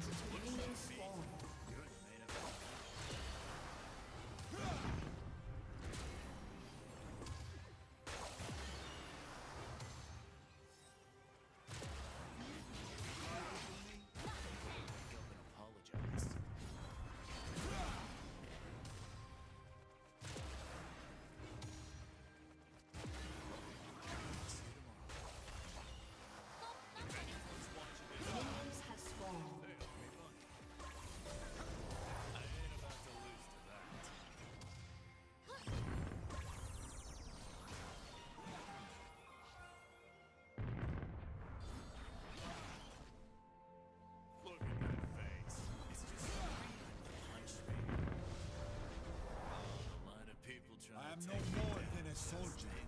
Crimson's soldier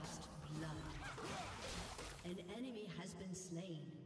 First blood. An enemy has been slain.